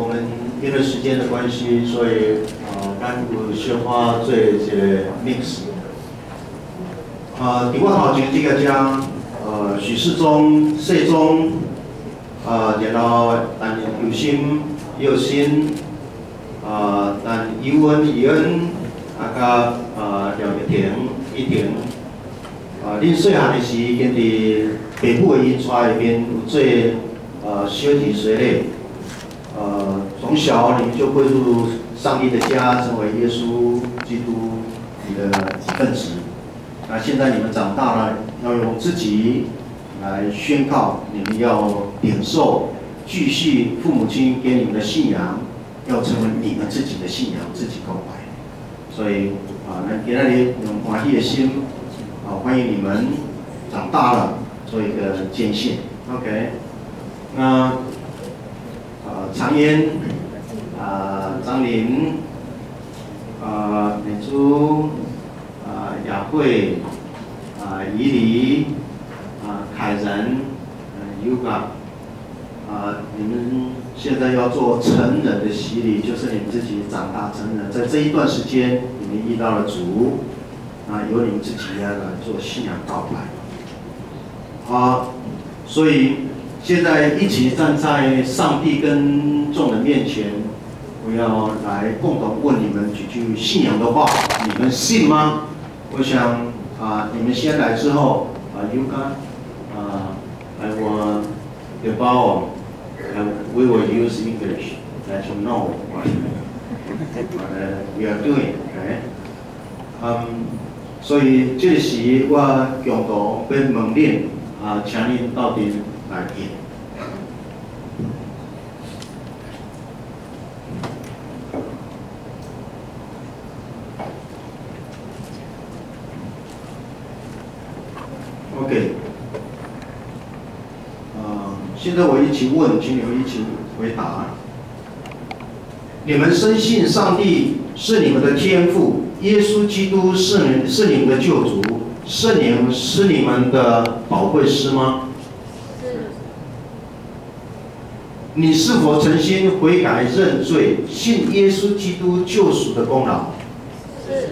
我们因为时间的关系，所以呃，咱有小花做一个 mix。呃，伫我头前这个将呃许世忠、谢忠，呃，然后担任有心、有心，呃，担余文、余恩，啊，甲呃廖玉婷、玉婷，呃，恁细汉的时，因伫北部的银川那边有做呃修体水类。呃，从小你们就归入上帝的家，成为耶稣基督你的一份子。那现在你们长大了，要用自己来宣告，你们要领受，继续父母亲给你们的信仰，要成为你们自己的信仰，自己告白。所以啊，那给那里用欢喜的心啊，欢迎你们长大了做一个坚信。OK，那。常言，啊，张林，啊，美珠，啊，雅慧，啊，怡黎，啊，凯仁，呃，Yoga，啊，你们现在要做成人的洗礼，就是你们自己长大成人，在这一段时间，你们遇到了主，啊，由你们自己来做信仰告白，啊，所以。现在一起站在上帝跟众人面前，我要来共同问你们几句信仰的话，你们信吗？我想啊，你们先来之后啊，You can 啊，I want the power and we will use English let you know what we are doing. Okay? 嗯，所以这时我共同被问恁啊，请恁到底。来听。OK，呃，现在我一起问，请你们一起回答。你们深信上帝是你们的天父，耶稣基督是你是你们的救主，圣灵是你们的宝贵师吗？你是否诚心悔改认罪，信耶稣基督救赎的功劳？是。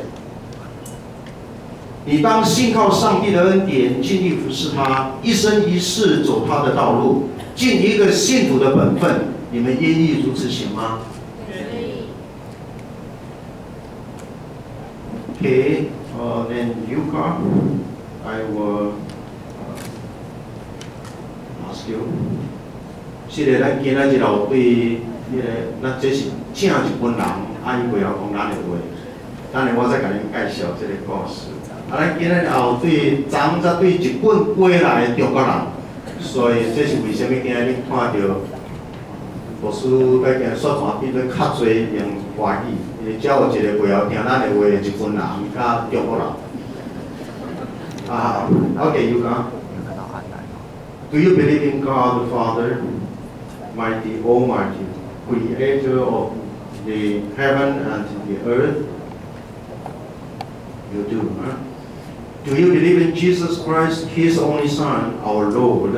你当信靠上帝的恩典，尽力服侍他，一生一世走他的道路，尽一个信徒的本分。你们愿意如此行吗？愿意。Okay, uh, then you come. I will ask you. 是个，咱今仔日有对迄个，咱这是正日本人阿姨袂晓讲咱的话，等下我再甲恁介绍这个故事。啊，咱今仔日有对昨则对日本归来的中国人，所以这是为虾米？今日看到博士在今宣传变做较侪用华语，因为只有一个袂晓听咱的话的日本人甲中国人。啊，OK，有讲。Do you believe in God the Father? Mighty, almighty, creator of the heaven and the earth? You do, huh? Do you believe in Jesus Christ, his only Son, our Lord,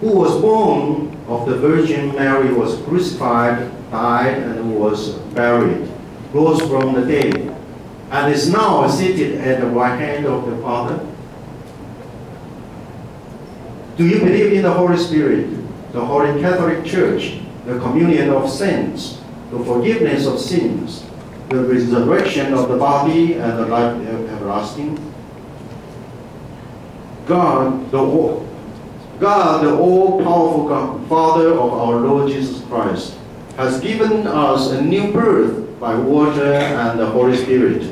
who was born of the Virgin Mary, was crucified, died, and was buried, rose from the dead, and is now seated at the right hand of the Father? Do you believe in the Holy Spirit, the Holy Catholic Church, the communion of saints, the forgiveness of sins, the resurrection of the body and the life everlasting. God, the all, God, the all-powerful Father of our Lord Jesus Christ, has given us a new birth by water and the Holy Spirit,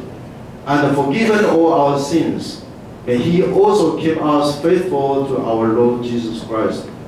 and forgiven all our sins. May He also keep us faithful to our Lord Jesus Christ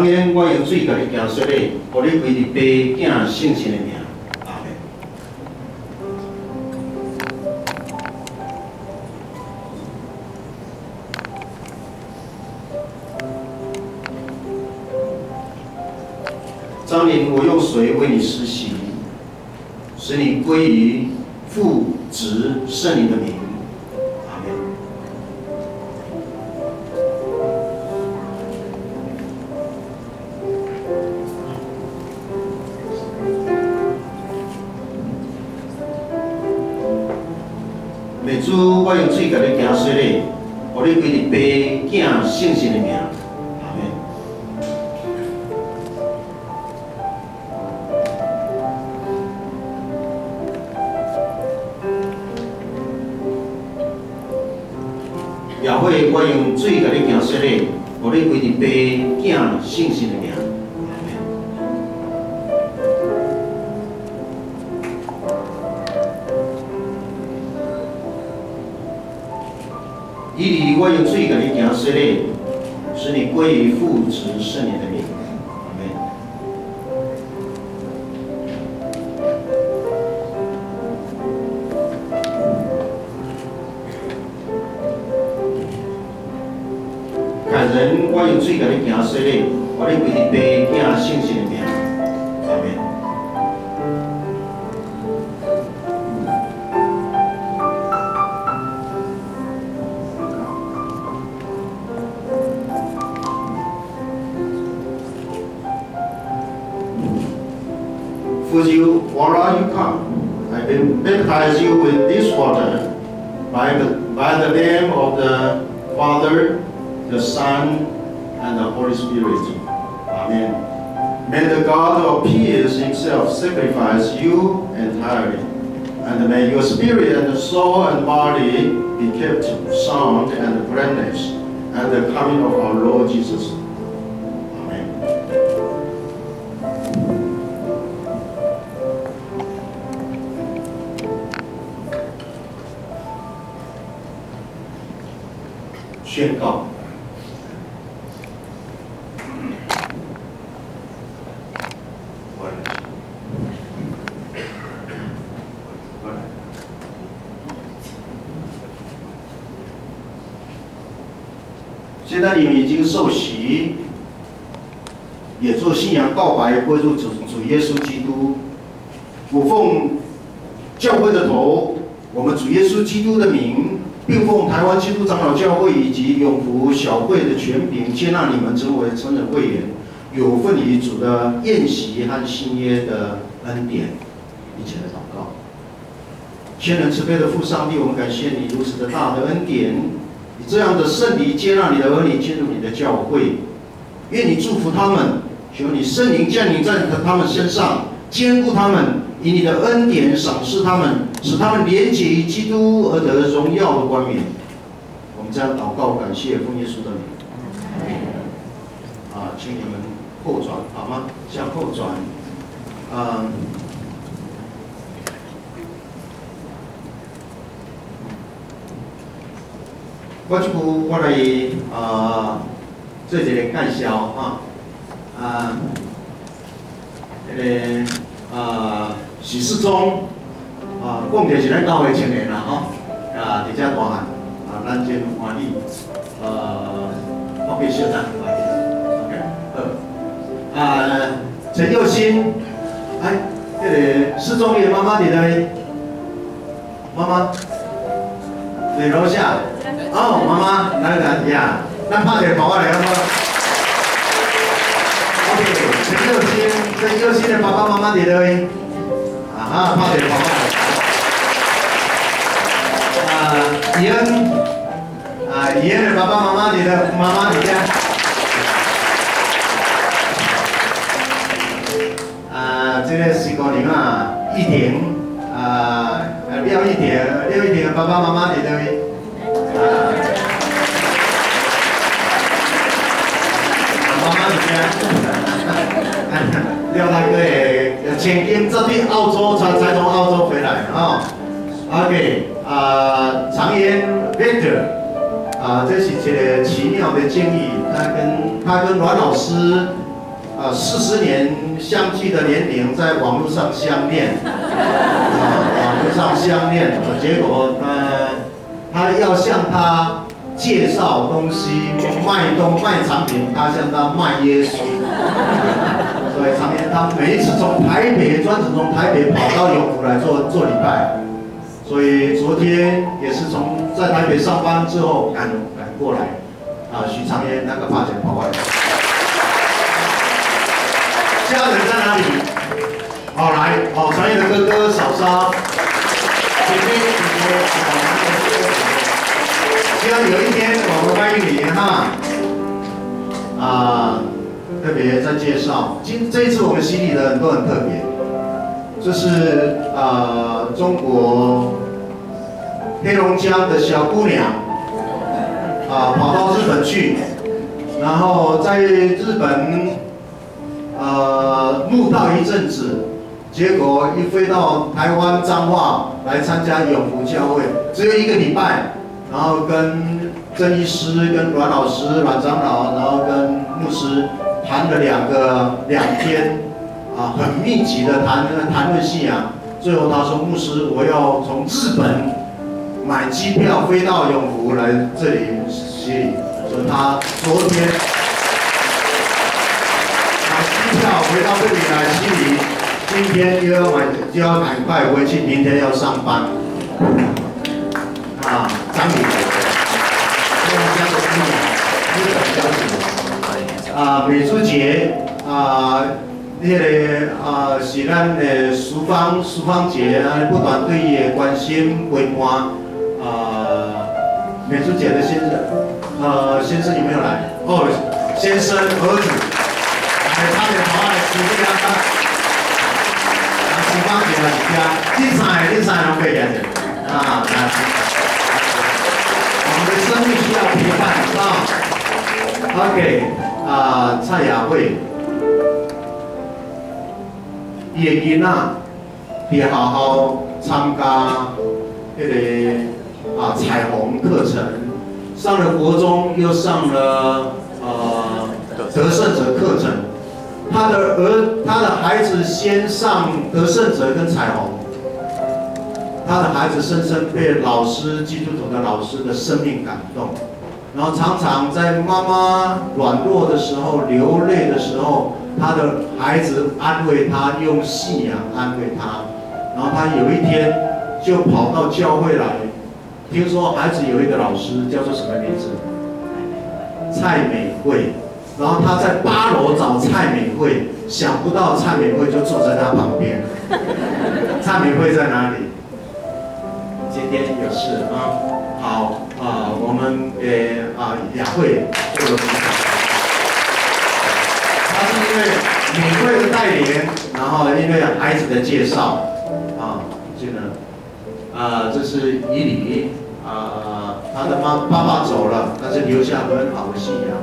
Uh, 常言我用水甲你行说咧，互你规日爸囝圣神的名。阿门。张林，我用水为你施洗，使你归于父、子、圣灵的名。互你规日爸囝圣神的名。阿门。也会我用水甲你行洗礼，互你规日爸囝圣神的名。水甲你行洗咧，使你归于父子圣灵的名。人我用水甲你行洗咧，我咧为着爸囝圣神的名。For you, wherever you come, I will baptize you with this water by the, by the name of the Father, the Son, and the Holy Spirit. Amen. May the God of peace himself sacrifice you entirely, and may your spirit and soul and body be kept sound and blameless at the coming of our Lord Jesus. 宣告。过来过来现在你们已经受洗，也做信仰告白，归入主主耶稣基督。我奉教会的头，我们主耶稣基督的名，并奉台湾基督长老教会以及永福小会的全名，接纳你们成为成人会员，有份于主的宴席和新约的恩典。一起来祷告。天人慈悲的父上帝，我们感谢你如此的大的恩典，你这样的圣礼接纳你的儿女进入你的教会，愿你祝福他们，求你圣灵降临在他们身上，兼顾他们，以你的恩典赏赐他们，使他们连结于基督而得荣耀的冠冕。我们这样祷告，感谢奉耶稣的名。啊，请你们后转好吗？向后转。嗯。我即句我来啊做一个介绍哈啊，迄、个啊许世忠啊，讲着是咱教会青年啦吼啊，伫遮大汉啊，咱真欢喜呃，我给小长欢喜，OK 好啊，陈佑新，哎，迄、个世忠的妈妈伫哪里？妈妈在楼下。哦，妈妈，来来呀，咱拍点跑过来好不陈佑新，陈佑新的爸爸妈妈伫哪位？啊哈，拍点跑过来。啊，怡恩，啊，怡恩的爸爸妈妈伫的，妈妈伫遮。啊，这个是个人啊，一婷，啊，廖一婷，廖一婷的爸爸妈妈伫哪位？啊，妈妈你家，廖大哥也前天这边澳洲才才从澳洲回来啊。OK，啊，常言 Victor，啊，这是一个奇妙的经历。他跟他跟阮老师啊，四十年相距的年龄，在网络上相恋，啊，网络上相恋，结果呃，他要向他介绍东西，卖东卖产品，他向他卖耶稣。所以常年他每一次从台北专程从台北跑到永福来做做礼拜。所以昨天也是从在台北上班之后赶赶过来，啊，许长烟那个发姐跑过来，家人在哪里？好来，好长烟的哥哥嫂嫂，姐姐姐姐，希望有一天我们欢迎你哈，啊，特别在介绍，今这一次我们洗礼的人都很特别。这是啊，中国黑龙江的小姑娘啊，跑到日本去，然后在日本呃慕道一阵子，结果一飞到台湾彰化来参加永福教会，只有一个礼拜，然后跟郑医师、跟阮老师、阮长老，然后跟牧师谈了两个两天。啊，很密集的谈谈论信仰，最后他说：“牧师，我要从日本买机票飞到永福来这里洗礼。”所以他昨天买机票回到这里来洗礼，今天又要买就要赶快回去，明天要上班。啊，张宇，非常的辛苦，非常辛苦。啊，美术节，啊。迄个啊，是咱的苏芳苏芳姐啊，不断对伊的关心陪伴啊。美珠姐的先生，呃，先生有没有来？哦，先生儿子，来差点跑来苏家啊，苏芳姐来家，第三第三拢可以来的啊。我们的生命需要陪伴啊。OK，啊，蔡雅慧。伊个囡仔，伫学校参加迄个啊彩虹课程，上了国中，又上了呃得胜者课程。他的儿，他的孩子先上得胜者跟彩虹，他的孩子深深被老师基督徒的老师的生命感动，然后常常在妈妈软弱的时候流泪的时候。他的孩子安慰他，用信仰安慰他，然后他有一天就跑到教会来，听说孩子有一个老师叫做什么名字？蔡美惠。然后他在八楼找蔡美惠，想不到蔡美惠就坐在他旁边。蔡美惠在哪里？今天有事啊？好啊，我们给啊雅慧做个分享。因为领会的带领，然后因为孩子的介绍，啊，这个，啊，这是以礼，啊，他的妈爸爸走了，但是留下很好的信仰，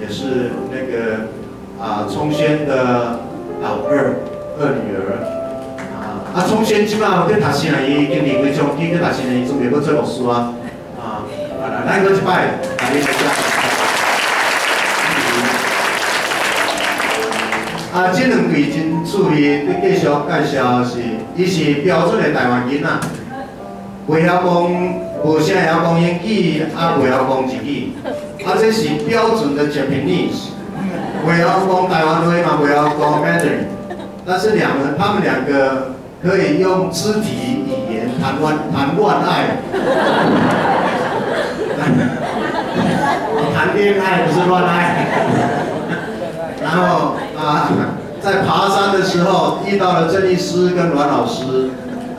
也是那个啊，冲轩的老二二女儿，啊，啊，冲轩基本上跟读新人伊经历过种，伊跟读新人伊准备要做牧师，啊，来，来个一拜，来一下。啊，这两位真趣味，你继续介绍是，伊是标准的台湾囡仔，袂晓讲，无啥会晓讲英语，啊，袂晓讲日语，啊，这是标准的 Japanese，袂晓讲台湾话嘛，袂晓讲 Mandarin，但是两人，他们两个可以用肢体语言谈恋谈恋爱，恋爱不是乱爱，然后。啊，在爬山的时候遇到了郑律师跟阮老师，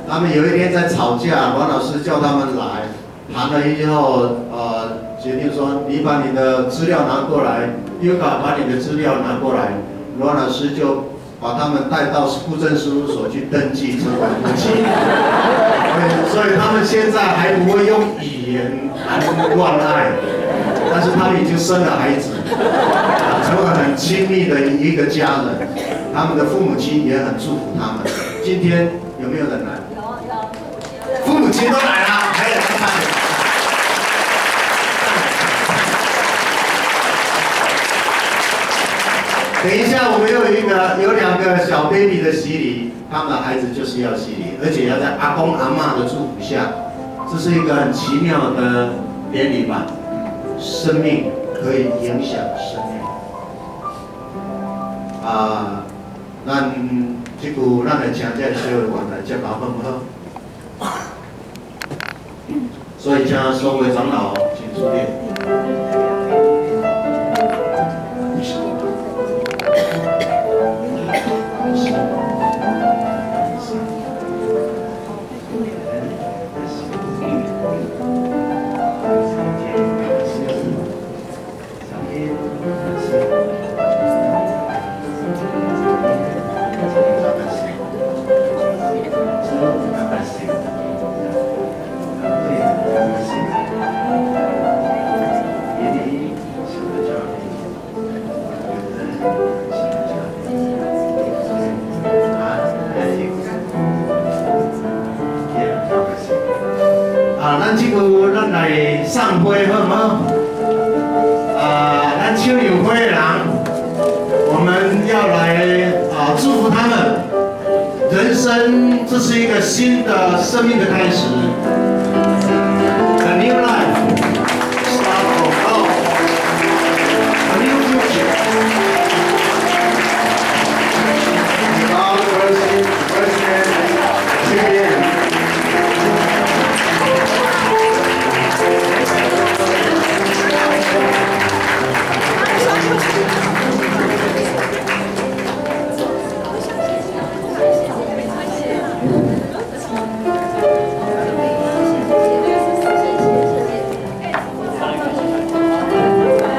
他们有一天在吵架，阮老师叫他们来谈了以后，呃，决定说你把你的资料拿过来，Uga 把你的资料拿过来，阮老师就把他们带到户政事务所去登记成为夫妻。所以他们现在还不会用语言谈乱爱，但是他们已经生了孩子，成为很亲密的一个家人，他们的父母亲也很祝福他们。今天有没有人来？有有，父母亲都来了，还有他们。等一下，我们有一个有两个小 baby 的洗礼，他们的孩子就是要洗礼，而且要在阿公阿妈的祝福下，这是一个很奇妙的典礼吧。生命可以影响生命。啊，咱即股咱的请这所有员来接麻烦好。所以，请所有长老，请注意。